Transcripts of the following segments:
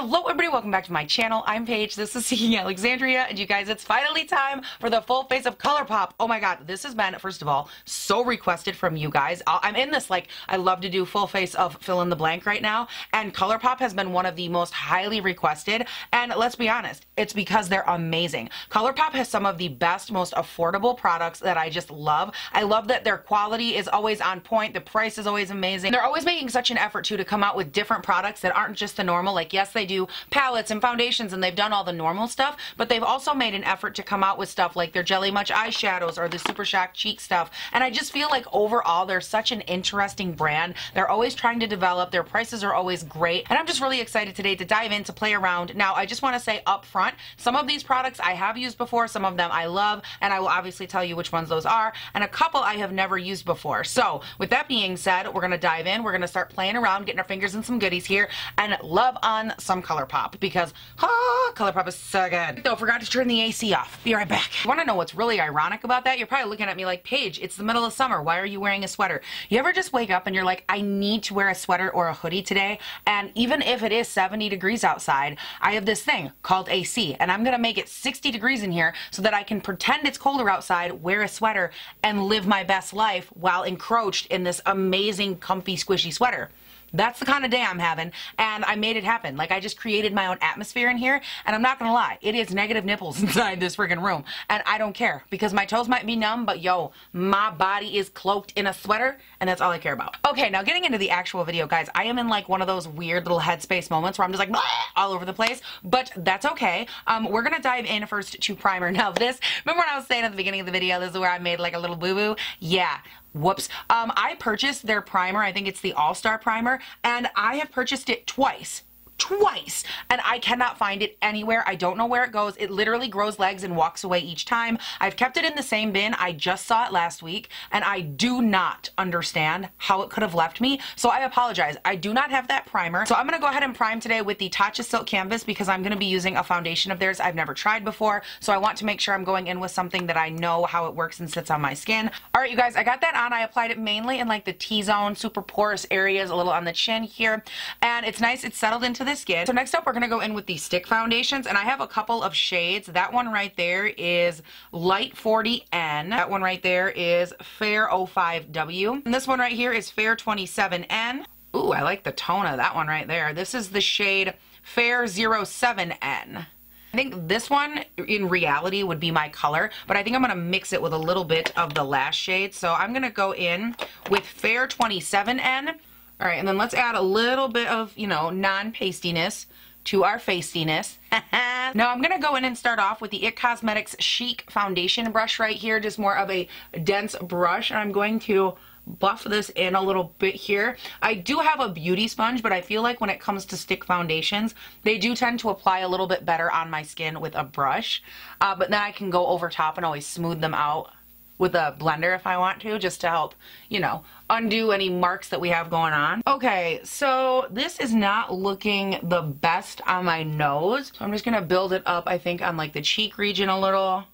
Hello everybody, welcome back to my channel. I'm Paige, this is Seeking Alexandria, and you guys, it's finally time for the full face of ColourPop. Oh my god, this has been, first of all, so requested from you guys. I'm in this, like, I love to do full face of fill in the blank right now, and ColourPop has been one of the most highly requested, and let's be honest, it's because they're amazing. ColourPop has some of the best, most affordable products that I just love. I love that their quality is always on point, the price is always amazing. They're always making such an effort, too, to come out with different products that aren't just the normal, like, yes, they do palettes and foundations and they've done all the normal stuff, but they've also made an effort to come out with stuff like their Jelly Much eyeshadows or the Super Shock cheek stuff. And I just feel like overall they're such an interesting brand. They're always trying to develop. Their prices are always great. And I'm just really excited today to dive in to play around. Now, I just want to say up front, some of these products I have used before, some of them I love, and I will obviously tell you which ones those are, and a couple I have never used before. So with that being said, we're going to dive in. We're going to start playing around, getting our fingers in some goodies here, and love on some ColourPop because ah, ColourPop is so good. Though, forgot to turn the AC off. Be right back. You want to know what's really ironic about that? You're probably looking at me like, Paige, it's the middle of summer. Why are you wearing a sweater? You ever just wake up and you're like, I need to wear a sweater or a hoodie today? And even if it is 70 degrees outside, I have this thing called AC, and I'm to make it 60 degrees in here so that I can pretend it's colder outside, wear a sweater, and live my best life while encroached in this amazing, comfy, squishy sweater. That's the kind of day I'm having, and I made it happen. Like, I just created my own atmosphere in here, and I'm not gonna lie, it is negative nipples inside this friggin' room, and I don't care, because my toes might be numb, but yo, my body is cloaked in a sweater, and that's all I care about. Okay, now getting into the actual video, guys, I am in like one of those weird little headspace moments where I'm just like, all over the place, but that's okay. Um, we're gonna dive in first to primer. Now this, remember when I was saying at the beginning of the video, this is where I made like a little boo-boo? Yeah, Whoops. Um, I purchased their primer. I think it's the All-Star Primer. And I have purchased it twice twice and I cannot find it anywhere. I don't know where it goes. It literally grows legs and walks away each time. I've kept it in the same bin. I just saw it last week and I do not understand how it could have left me. So I apologize. I do not have that primer. So I'm going to go ahead and prime today with the Tatcha Silk Canvas because I'm going to be using a foundation of theirs I've never tried before. So I want to make sure I'm going in with something that I know how it works and sits on my skin. All right, you guys, I got that on. I applied it mainly in like the T-zone, super porous areas, a little on the chin here. And it's nice. It's settled into the the skin. So next up, we're going to go in with the stick foundations, and I have a couple of shades. That one right there is Light 40N. That one right there is Fair 05W. And this one right here is Fair 27N. Ooh, I like the tone of that one right there. This is the shade Fair 07N. I think this one in reality would be my color, but I think I'm going to mix it with a little bit of the last shade. So I'm going to go in with Fair 27N all right, and then let's add a little bit of, you know, non-pastiness to our faciness. now I'm going to go in and start off with the IT Cosmetics Chic Foundation brush right here, just more of a dense brush. And I'm going to buff this in a little bit here. I do have a beauty sponge, but I feel like when it comes to stick foundations, they do tend to apply a little bit better on my skin with a brush. Uh, but then I can go over top and always smooth them out with a blender if I want to, just to help, you know, undo any marks that we have going on. Okay, so this is not looking the best on my nose. So I'm just gonna build it up, I think, on like the cheek region a little.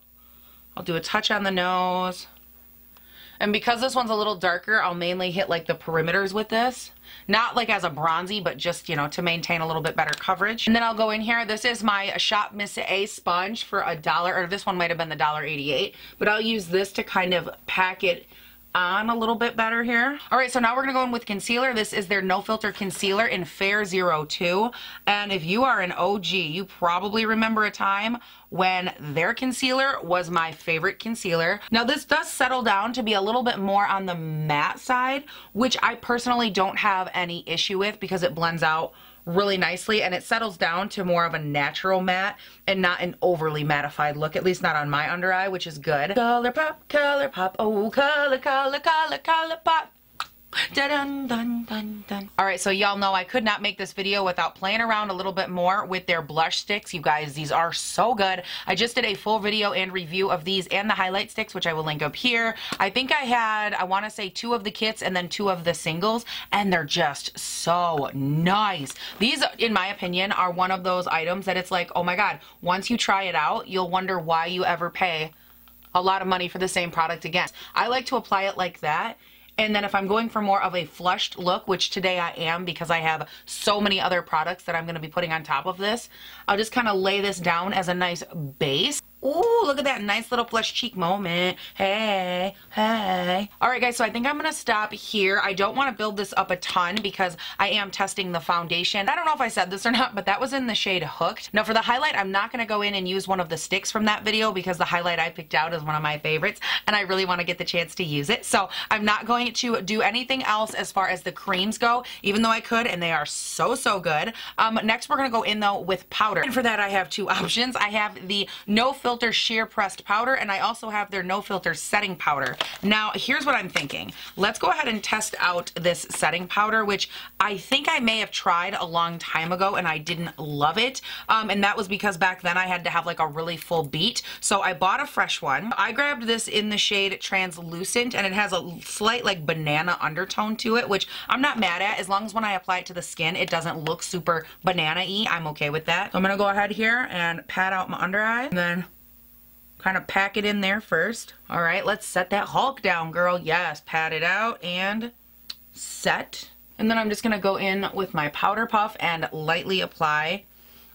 I'll do a touch on the nose. And because this one's a little darker, I'll mainly hit like the perimeters with this. Not like as a bronzy, but just, you know, to maintain a little bit better coverage. And then I'll go in here. This is my Shop Miss A sponge for a dollar, or this one might have been the dollar eighty-eight. But I'll use this to kind of pack it on a little bit better here. All right, so now we're gonna go in with concealer. This is their No Filter Concealer in Fair 02. And if you are an OG, you probably remember a time when their concealer was my favorite concealer. Now this does settle down to be a little bit more on the matte side, which I personally don't have any issue with because it blends out really nicely and it settles down to more of a natural matte and not an overly mattified look, at least not on my under eye, which is good. Color pop, color pop, oh color, color, color, color pop. Dun, dun, dun, dun. All right, so y'all know I could not make this video without playing around a little bit more with their blush sticks. You guys, these are so good. I just did a full video and review of these and the highlight sticks, which I will link up here. I think I had, I want to say two of the kits and then two of the singles, and they're just so nice. These, in my opinion, are one of those items that it's like, oh my God, once you try it out, you'll wonder why you ever pay a lot of money for the same product again. I like to apply it like that And then if I'm going for more of a flushed look, which today I am because I have so many other products that I'm going to be putting on top of this, I'll just kind of lay this down as a nice base. Ooh, look at that nice little flush cheek moment. Hey, hey. All right, guys, so I think I'm going to stop here. I don't want to build this up a ton because I am testing the foundation. I don't know if I said this or not, but that was in the shade Hooked. Now, for the highlight, I'm not going to go in and use one of the sticks from that video because the highlight I picked out is one of my favorites, and I really want to get the chance to use it. So I'm not going to do anything else as far as the creams go, even though I could, and they are so, so good. Um, next, we're going to go in, though, with powder. And for that, I have two options. I have the No Filter filter sheer pressed powder and I also have their no filter setting powder. Now here's what I'm thinking. Let's go ahead and test out this setting powder which I think I may have tried a long time ago and I didn't love it um, and that was because back then I had to have like a really full beat so I bought a fresh one. I grabbed this in the shade translucent and it has a slight like banana undertone to it which I'm not mad at as long as when I apply it to the skin it doesn't look super banana-y I'm okay with that. So I'm gonna go ahead here and pat out my under eye and then kind of pack it in there first. All right, let's set that Hulk down, girl. Yes, pat it out and set. And then I'm just gonna go in with my powder puff and lightly apply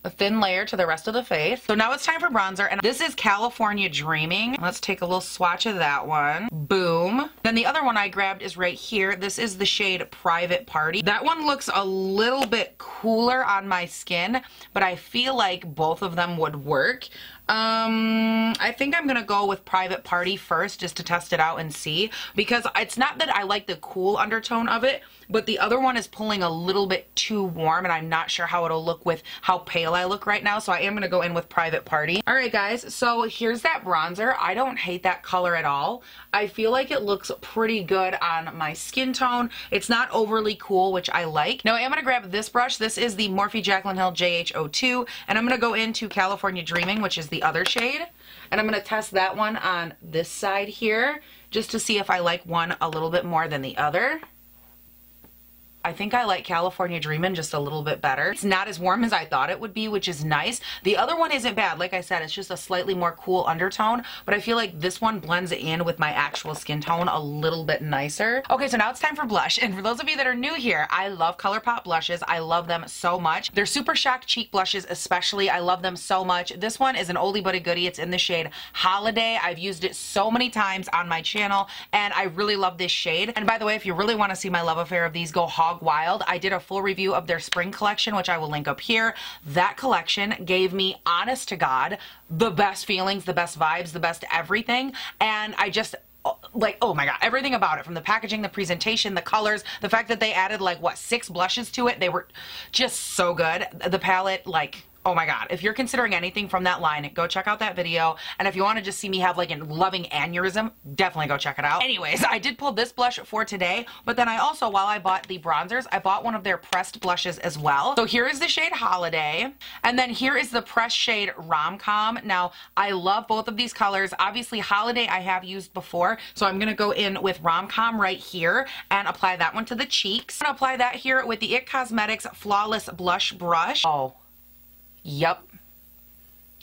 a thin layer to the rest of the face. So now it's time for bronzer, and this is California Dreaming. Let's take a little swatch of that one. Boom. Then the other one I grabbed is right here. This is the shade Private Party. That one looks a little bit cooler on my skin, but I feel like both of them would work. Um, I think I'm gonna go with Private Party first just to test it out and see because it's not that I like the cool undertone of it, but the other one is pulling a little bit too warm and I'm not sure how it'll look with how pale I look right now, so I am gonna go in with Private Party. All right, guys, so here's that bronzer. I don't hate that color at all. I feel like it looks pretty good on my skin tone. It's not overly cool, which I like. Now I am gonna grab this brush. This is the Morphe Jaclyn Hill JH02, and I'm gonna go into California Dreaming, which is the other shade. And I'm going to test that one on this side here just to see if I like one a little bit more than the other. I think I like California Dreamin' just a little bit better. It's not as warm as I thought it would be, which is nice. The other one isn't bad. Like I said, it's just a slightly more cool undertone, but I feel like this one blends in with my actual skin tone a little bit nicer. Okay, so now it's time for blush. And for those of you that are new here, I love ColourPop blushes. I love them so much. They're Super Shock Cheek blushes especially. I love them so much. This one is an oldie but a goodie. It's in the shade Holiday. I've used it so many times on my channel, and I really love this shade. And by the way, if you really want to see my love affair of these, go hog Hog Wild. I did a full review of their spring collection, which I will link up here. That collection gave me, honest to God, the best feelings, the best vibes, the best everything. And I just like oh my god everything about it from the packaging the presentation the colors the fact that they added like what six blushes to it they were just so good the palette like oh my god. If you're considering anything from that line go check out that video. And if you want to just see me have like a loving aneurysm definitely go check it out. Anyways i did pull this blush for today but then i also while i bought the bronzers i bought one of their pressed blushes as well. So here is the shade holiday and then here is the pressed shade rom-com. Now i love both of these colors. Obviously holiday i have used before so i'm gonna go in with rom-com right here and apply that one to the cheeks. I'm gonna apply that here with the it cosmetics flawless blush brush. Oh Yep.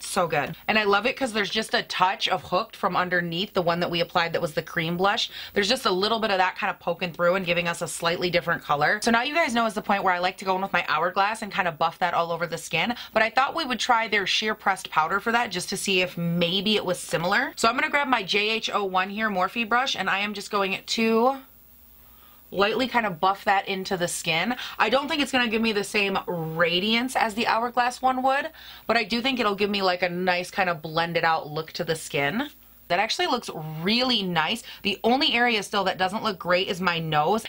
So good. And I love it because there's just a touch of Hooked from underneath the one that we applied that was the cream blush. There's just a little bit of that kind of poking through and giving us a slightly different color. So now you guys know is the point where I like to go in with my Hourglass and kind of buff that all over the skin. But I thought we would try their sheer pressed powder for that just to see if maybe it was similar. So I'm going to grab my JH01 here Morphe brush and I am just going to lightly kind of buff that into the skin. I don't think it's going to give me the same radiance as the Hourglass one would, but I do think it'll give me like a nice kind of blended out look to the skin. That actually looks really nice. The only area still that doesn't look great is my nose.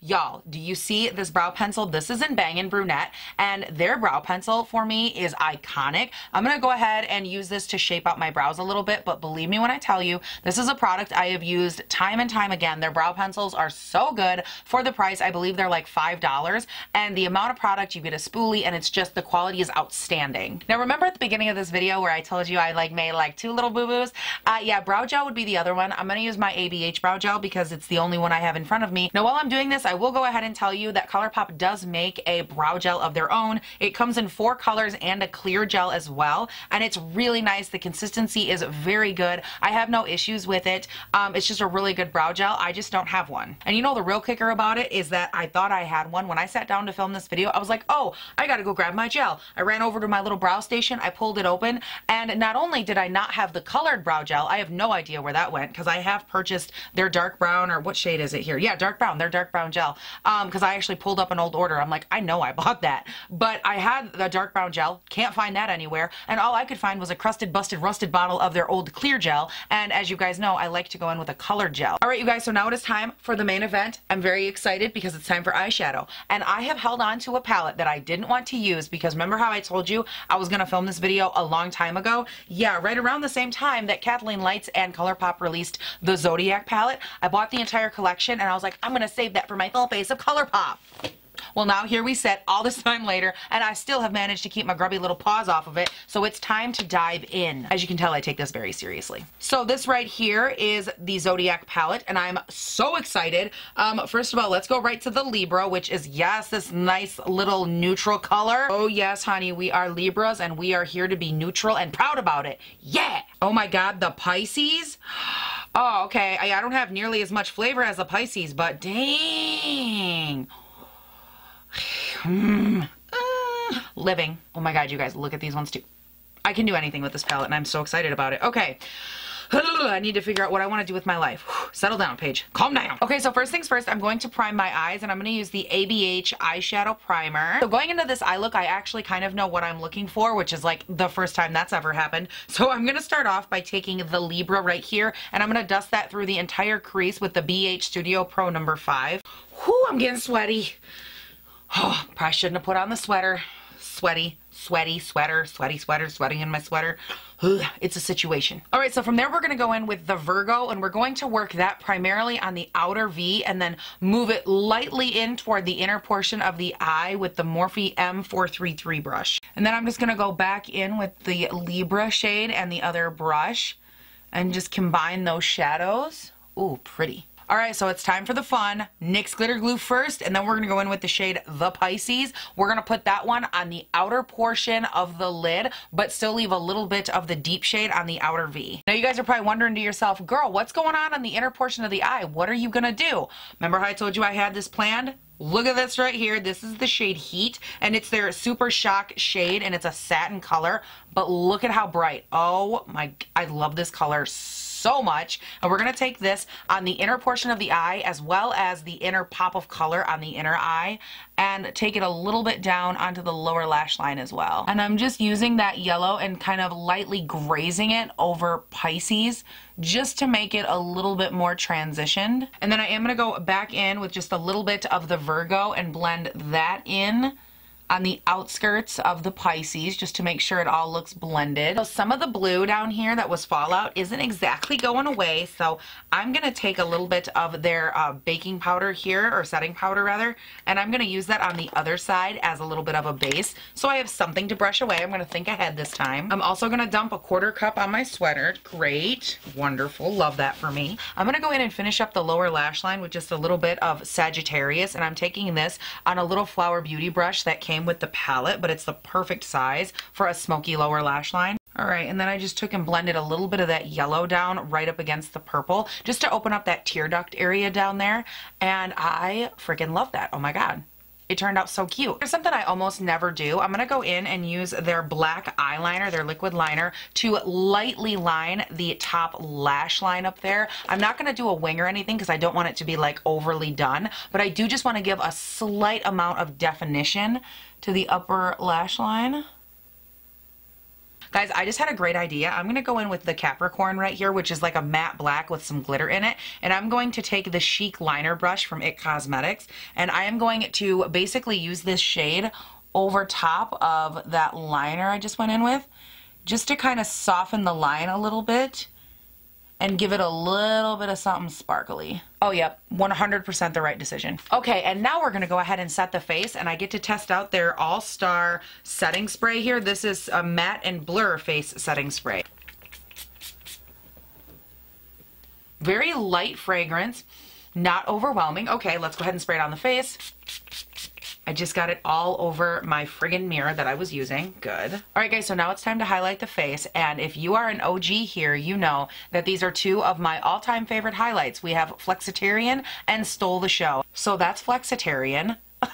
Y'all, do you see this brow pencil? This is in Banging Brunette, and their brow pencil for me is iconic. I'm going to go ahead and use this to shape out my brows a little bit, but believe me when I tell you, this is a product I have used time and time again. Their brow pencils are so good for the price. I believe they're like $5, and the amount of product, you get a spoolie, and it's just, the quality is outstanding. Now remember at the beginning of this video where I told you I like made like two two little boo-boos. Uh, yeah, brow gel would be the other one. I'm going to use my ABH brow gel because it's the only one I have in front of me. Now, while I'm doing this, I will go ahead and tell you that ColourPop does make a brow gel of their own. It comes in four colors and a clear gel as well, and it's really nice. The consistency is very good. I have no issues with it. Um, it's just a really good brow gel. I just don't have one. And you know the real kicker about it is that I thought I had one. When I sat down to film this video, I was like, oh, I gotta go grab my gel. I ran over to my little brow station, I pulled it open, and not only did I not have the colored brow gel, I have no idea where that went because I have purchased their dark brown, or what shade is it here? Yeah, dark brown, their dark brown gel. Um, because I actually pulled up an old order. I'm like, I know I bought that. But I had the dark brown gel, can't find that anywhere, and all I could find was a crusted, busted, rusted bottle of their old clear gel. And as you guys know, I like to go in with a colored gel. All right, you guys, so now it is time for the main event. I'm very excited because it's time for eyeshadow. And I have held on to a palette that I didn't want to use because remember how I told you I was gonna film this video a long time ago? Yeah, right around the same time that Kathleen Lights and ColourPop released the Zodiac palette. I bought the entire collection and I was like, I'm gonna save that for my full face of ColourPop. Well, now here we sit all this time later, and I still have managed to keep my grubby little paws off of it, so it's time to dive in. As you can tell, I take this very seriously. So this right here is the Zodiac palette, and I'm so excited. Um, first of all, let's go right to the Libra, which is, yes, this nice little neutral color. Oh, yes, honey, we are Libras, and we are here to be neutral and proud about it. Yeah! Oh my God, the Pisces? Oh, okay. I, I don't have nearly as much flavor as the Pisces, but dang. Mm. Uh, living. Oh my god, you guys, look at these ones too. I can do anything with this palette and I'm so excited about it. Okay. I need to figure out what I want to do with my life. Settle down, Paige. Calm down. Okay, so first things first, I'm going to prime my eyes and I'm going to use the ABH eyeshadow primer. So going into this eye look, I actually kind of know what I'm looking for, which is like the first time that's ever happened. So I'm going to start off by taking the Libra right here and I'm going to dust that through the entire crease with the BH Studio Pro number 5. Whew, I'm getting sweaty. Oh, probably shouldn't have put on the sweater. Sweaty, sweaty sweater, sweaty sweater, sweating in my sweater. Ugh, it's a situation. All right, so from there we're gonna go in with the Virgo and we're going to work that primarily on the outer V and then move it lightly in toward the inner portion of the eye with the Morphe M433 brush. And then I'm just gonna go back in with the Libra shade and the other brush and just combine those shadows. Ooh, pretty. All right, so it's time for the fun. NYX glitter glue first, and then we're gonna go in with the shade The Pisces. We're gonna put that one on the outer portion of the lid, but still leave a little bit of the deep shade on the outer V. Now you guys are probably wondering to yourself, girl, what's going on on the inner portion of the eye? What are you gonna do? Remember how I told you I had this planned? Look at this right here. This is the shade Heat, and it's their Super Shock shade, and it's a satin color, but look at how bright. Oh my, I love this color so so much. And we're going to take this on the inner portion of the eye as well as the inner pop of color on the inner eye and take it a little bit down onto the lower lash line as well. And I'm just using that yellow and kind of lightly grazing it over Pisces just to make it a little bit more transitioned. And then I am going to go back in with just a little bit of the Virgo and blend that in on the outskirts of the Pisces just to make sure it all looks blended. So some of the blue down here that was fallout isn't exactly going away so I'm going to take a little bit of their uh, baking powder here or setting powder rather and I'm going to use that on the other side as a little bit of a base so I have something to brush away. I'm going to think ahead this time. I'm also going to dump a quarter cup on my sweater. Great. Wonderful. Love that for me. I'm going to go in and finish up the lower lash line with just a little bit of Sagittarius and I'm taking this on a little Flower Beauty brush that came came with the palette, but it's the perfect size for a smoky lower lash line. All right, and then I just took and blended a little bit of that yellow down right up against the purple just to open up that tear duct area down there. And I freaking love that. Oh my God it turned out so cute. There's something I almost never do. I'm gonna go in and use their black eyeliner, their liquid liner, to lightly line the top lash line up there. I'm not gonna do a wing or anything because I don't want it to be like overly done, but I do just wanna give a slight amount of definition to the upper lash line. Guys, I just had a great idea. I'm going to go in with the Capricorn right here, which is like a matte black with some glitter in it. And I'm going to take the Chic Liner Brush from IT Cosmetics. And I am going to basically use this shade over top of that liner I just went in with. Just to kind of soften the line a little bit and give it a little bit of something sparkly. Oh, yep, 100% the right decision. Okay, and now we're gonna go ahead and set the face and I get to test out their All Star setting spray here. This is a matte and blur face setting spray. Very light fragrance, not overwhelming. Okay, let's go ahead and spray it on the face. I just got it all over my friggin' mirror that I was using. Good. All right, guys, so now it's time to highlight the face. And if you are an OG here, you know that these are two of my all-time favorite highlights. We have Flexitarian and Stole the Show. So that's Flexitarian.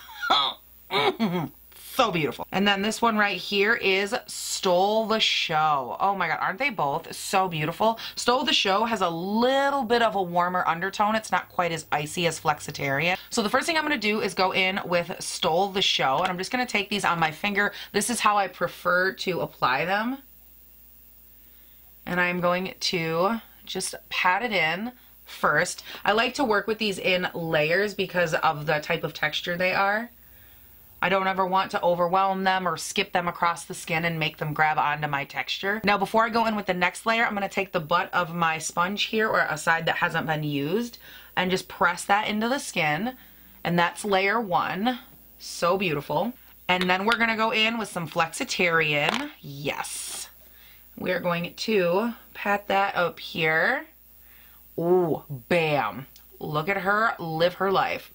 Oh. so beautiful. And then this one right here is Stole the Show. Oh my God, aren't they both so beautiful? Stole the Show has a little bit of a warmer undertone. It's not quite as icy as Flexitarian. So the first thing I'm gonna do is go in with Stole the Show, and I'm just gonna take these on my finger. This is how I prefer to apply them. And I'm going to just pat it in first. I like to work with these in layers because of the type of texture they are. I don't ever want to overwhelm them or skip them across the skin and make them grab onto my texture. Now before I go in with the next layer, I'm going to take the butt of my sponge here or a side that hasn't been used and just press that into the skin. And that's layer one. So beautiful. And then we're going to go in with some Flexitarian. Yes. We're going to pat that up here. Ooh, bam. Look at her live her life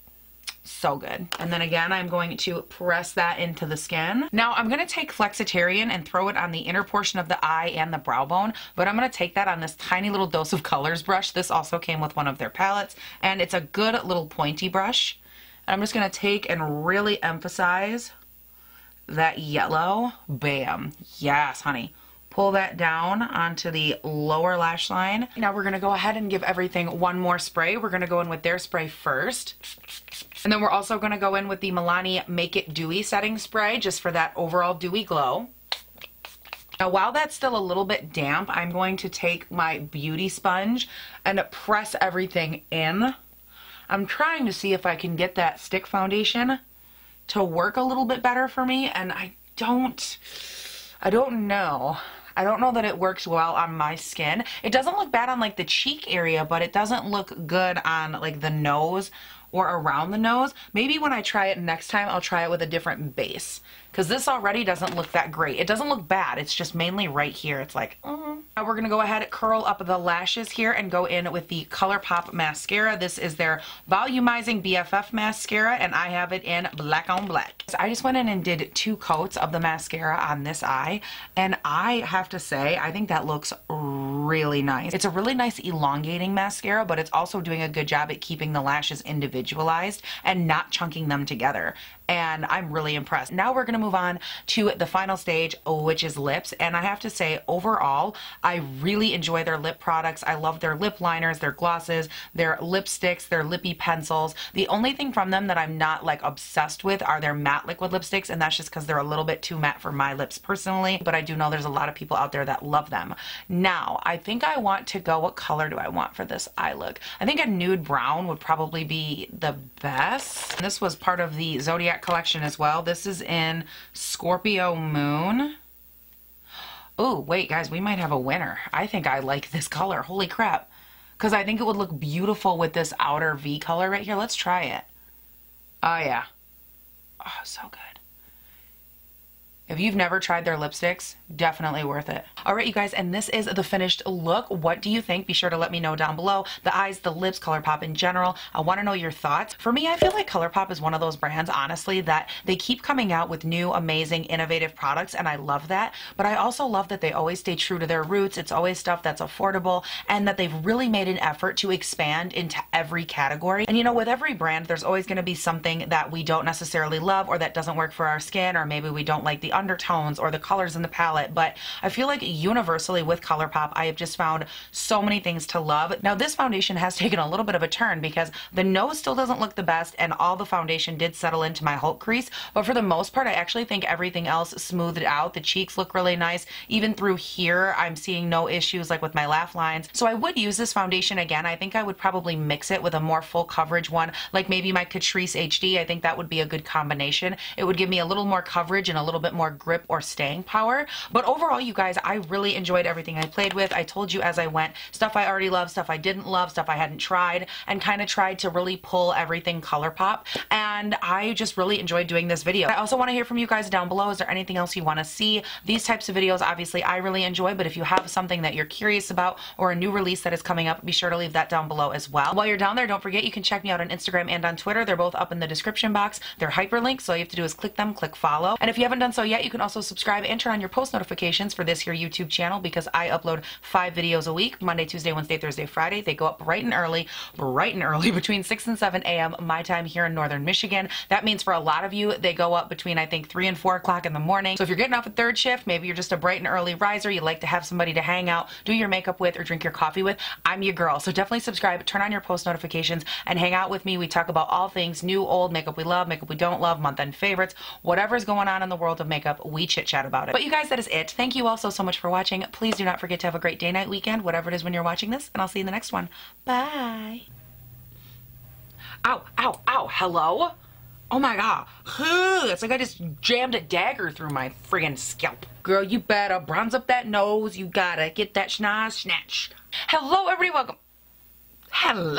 so good. And then again, I'm going to press that into the skin. Now I'm going to take Flexitarian and throw it on the inner portion of the eye and the brow bone, but I'm going to take that on this tiny little dose of colors brush. This also came with one of their palettes, and it's a good little pointy brush. And I'm just going to take and really emphasize that yellow. Bam. Yes, honey pull that down onto the lower lash line. Now we're gonna go ahead and give everything one more spray. We're gonna go in with their spray first. And then we're also gonna go in with the Milani Make It Dewy setting spray just for that overall dewy glow. Now while that's still a little bit damp, I'm going to take my beauty sponge and press everything in. I'm trying to see if I can get that stick foundation to work a little bit better for me and I don't, I don't know. I don't know that it works well on my skin. It doesn't look bad on like the cheek area, but it doesn't look good on like the nose or around the nose. Maybe when I try it next time, I'll try it with a different base because this already doesn't look that great. It doesn't look bad. It's just mainly right here. It's like, mm. Now we're going to go ahead and curl up the lashes here and go in with the ColourPop mascara. This is their volumizing BFF mascara and I have it in black on black. So I just went in and did two coats of the mascara on this eye and I have to say, I think that looks really nice. It's a really nice elongating mascara, but it's also doing a good job at keeping the lashes individualized and not chunking them together and I'm really impressed. Now we're gonna move on to the final stage, which is lips. And I have to say, overall, I really enjoy their lip products. I love their lip liners, their glosses, their lipsticks, their lippy pencils. The only thing from them that I'm not like obsessed with are their matte liquid lipsticks, and that's just because they're a little bit too matte for my lips personally, but I do know there's a lot of people out there that love them. Now, I think I want to go, what color do I want for this eye look? I think a nude brown would probably be the best. This was part of the Zodiac collection as well. This is in Scorpio Moon. Oh, wait, guys, we might have a winner. I think I like this color. Holy crap. Because I think it would look beautiful with this outer V color right here. Let's try it. Oh, yeah. Oh, so good. If you've never tried their lipsticks, definitely worth it. All right, you guys, and this is the finished look. What do you think? Be sure to let me know down below. The eyes, the lips, ColourPop in general. I want to know your thoughts. For me, I feel like ColourPop is one of those brands, honestly, that they keep coming out with new, amazing, innovative products, and I love that. But I also love that they always stay true to their roots. It's always stuff that's affordable, and that they've really made an effort to expand into every category. And you know, with every brand, there's always going to be something that we don't necessarily love or that doesn't work for our skin, or maybe we don't like the undertones or the colors in the palette, but I feel like universally with ColourPop, I have just found so many things to love. Now this foundation has taken a little bit of a turn because the nose still doesn't look the best and all the foundation did settle into my Hulk crease, but for the most part, I actually think everything else smoothed out. The cheeks look really nice. Even through here, I'm seeing no issues like with my laugh lines. So I would use this foundation again. I think I would probably mix it with a more full coverage one, like maybe my Catrice HD. I think that would be a good combination. It would give me a little more coverage and a little bit more more grip or staying power. But overall, you guys, I really enjoyed everything I played with. I told you as I went, stuff I already loved, stuff I didn't love, stuff I hadn't tried, and kind of tried to really pull everything ColourPop. And I just really enjoyed doing this video. I also want to hear from you guys down below. Is there anything else you want to see? These types of videos, obviously, I really enjoy, but if you have something that you're curious about or a new release that is coming up, be sure to leave that down below as well. While you're down there, don't forget you can check me out on Instagram and on Twitter. They're both up in the description box. They're hyperlinks, so all you have to do is click them, click follow. And if you haven't done so yet, you can also subscribe and turn on your post notifications for this here YouTube channel because I upload five videos a week, Monday, Tuesday, Wednesday, Thursday, Friday. They go up bright and early, bright and early, between 6 and 7 a.m. my time here in Northern Michigan. That means for a lot of you, they go up between, I think, 3 and 4 o'clock in the morning. So if you're getting off a third shift, maybe you're just a bright and early riser, you like to have somebody to hang out, do your makeup with, or drink your coffee with, I'm your girl. So definitely subscribe, turn on your post notifications, and hang out with me. We talk about all things new, old, makeup we love, makeup we don't love, month end favorites, whatever's going on in the world of makeup, we chit chat about it. But you guys, that is it. Thank you all so, so much for watching. Please do not forget to have a great day, night, weekend, whatever it is when you're watching this, and I'll see you in the next one. Bye. Ow, ow, ow, hello? Oh my god. It's like I just jammed a dagger through my friggin' scalp. Girl, you better bronze up that nose. You gotta get that schnoz snatched. Hello, everybody. Welcome. Hello.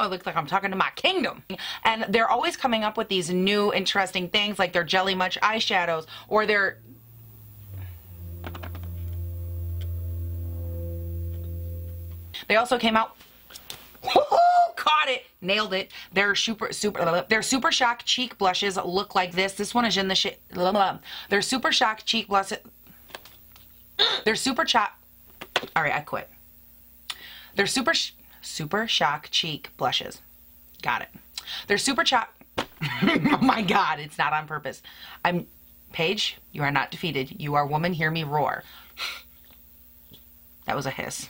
It looks like I'm talking to my kingdom. And they're always coming up with these new interesting things like their Jelly Much eyeshadows or their They also came out caught it! Nailed it. Their super super their super shock cheek blushes look like this. This one is in the shit their super shock cheek blushes their super shock all right i quit. Their super super shock cheek blushes. Got it. They're super shock oh my god it's not on purpose. I'm paige you are not defeated. You are woman hear me roar. That was a hiss